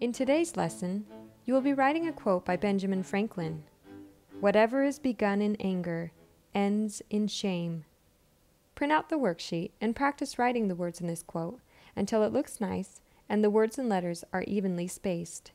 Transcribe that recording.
In today's lesson, you will be writing a quote by Benjamin Franklin Whatever is begun in anger ends in shame. Print out the worksheet and practice writing the words in this quote until it looks nice and the words and letters are evenly spaced.